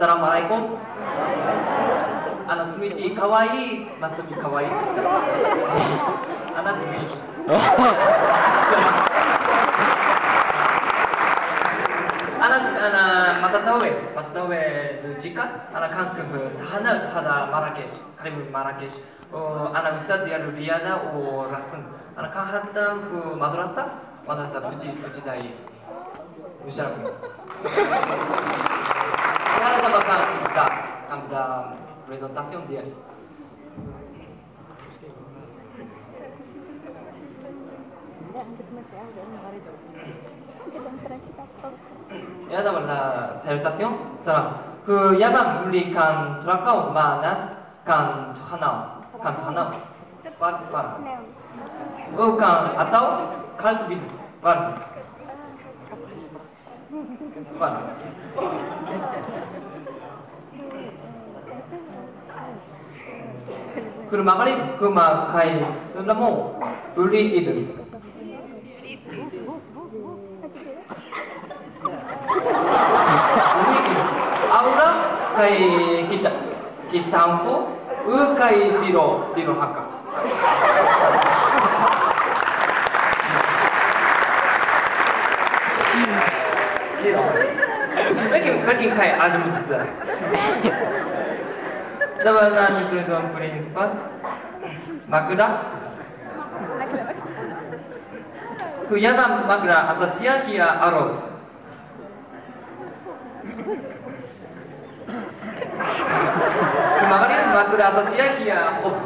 サラマライコン。あの、スミティかわいい。マスミかわいい。あなつみ。あな、あの、またたうえ、またたうえ、どっちか、あの、韓国、はな、はだ、マラケシ、カリブマラケシ。あの、たでリアダ、お、ラスン。あの、カンハンタ、マドラサ、マドラサ、ぶち、ぶちだウ。うしゃら。kami da presentación dia. Ya da la salutación será 그 야밤 우리 간 트라카오 마나스 간 하나 간 하나 빠 Bukan atau cult visit. Baru. Baru. 그리 고 마가리 그 마카이 슬라모 울리 이들. Ulli i들. Aura kai kita kita ampo u kai biro biro 为什么为什么开阿什么字？那么那你做段 prince 吧，马克达。不要那马克达，阿萨西亚希亚阿罗斯。曲马格里马克达阿萨西亚希亚霍普斯。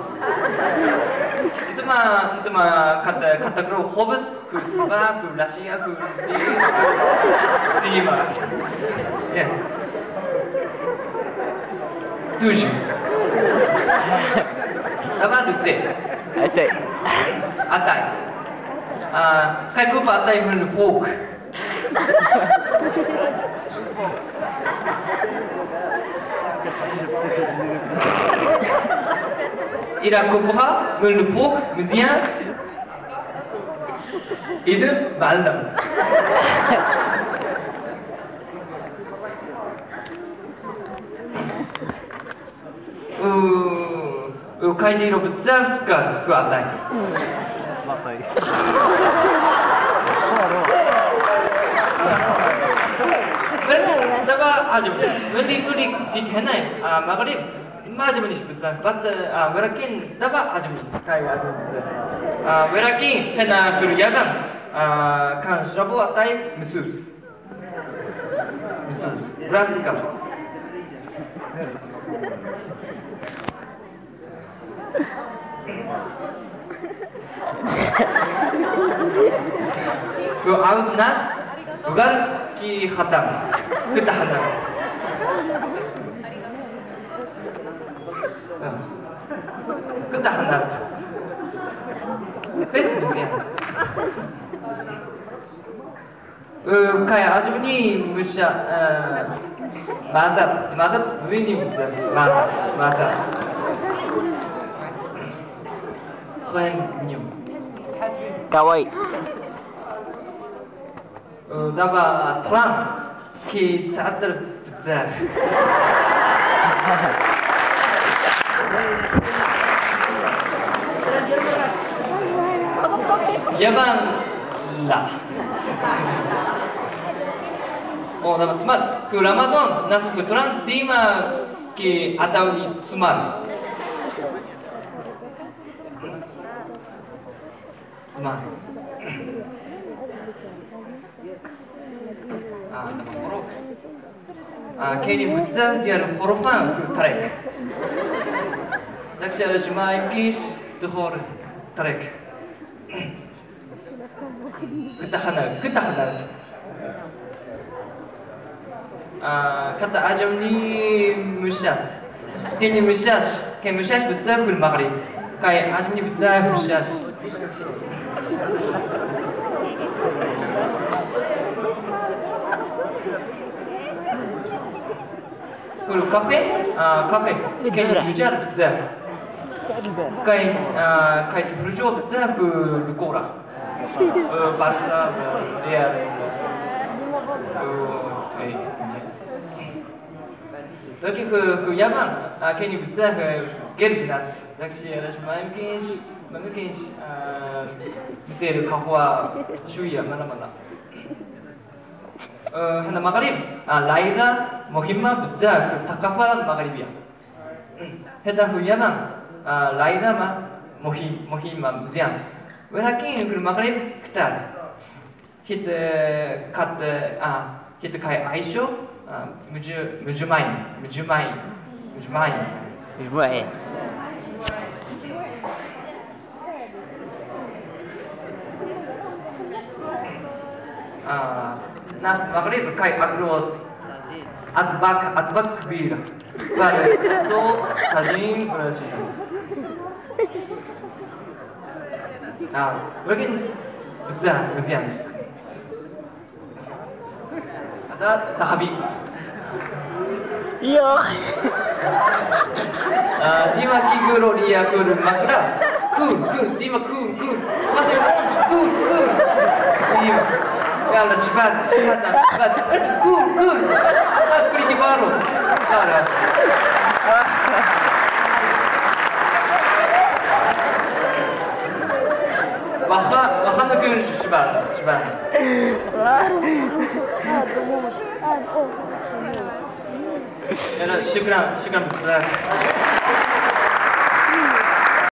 Itu mah kata kata kru Rusia ke di di mana ya tujuh dute Aceh. atai ah kai ku atai men folk ira kubuha men folk muzia itu malam uh, uh, kai di robot zerska ku atai Matai. Dapat aja, beli beli jika naik, ah magrib, macam ni sebetulnya. But ah merakin dapat aja, kayak aja. Ah merakin kena kerjaan, ah kan sabu atai musus, musus, berarti kan. Ku out nas, bukan ki khatam, ketahanan. Ketahanan. Facebook ya. Eh, kayak aja ni musya mazat, mazat zwini mazat, mazat, mazat. Kuen nyum. Kawai. 어, 나가 트람 키 차들 자. 야방 라. 어, 나 정말 그 라마돈 나스 그 트란 디마 키 아다우니 野蛮ら。おなまつまくラマドンナスクトランディーマーキアタウリツマン。つまる。あ、だから、あ、ケリムザディアルホロファンフタレック。Jak się rozumiem, kisz, to chory trek. Ketahanak, ketahanak. Kata ajam ni musyas. Kini musyas, kini musyas betul bil maghrib. Kaya ajam ni betul musyas. كل كافي آه كافي كاين التجار بزاف kein, kein Frisur, sehr für Nicola. Barca, Real. 여기 그, 그 야만 아, 괜히 붙자 그 게르비나츠 역시 여러분께서 만나께서 아, 미세르 카호와 슈이야 만나만나 어, 하나 마가립 아, 라이다 모힘마 붙자 그 타카파 마가립이야 헤다 후 야만 uh, Laidama muhim, muhimah ziyan. Walakin fil maghrib ktar. Hit kat ah hit kai aisho muju mujumain mujumain mujumain mujumain. ناس مغرب كاي أقرود أطباق أطباق كبيرة بارك سو تجين برشيد 아, 무주 무주마이 무주마이 무주마이 Vậy. 아 나스 마그리브 카이 아그로 아드박 아드박 그비라 바레 소 사진 브라시 아 여긴 부자 부지안 ada sahabi Iya. Ah, di ma واخا واخا ما كيقولش الشباب؟ الشباب. شكرا شكرا.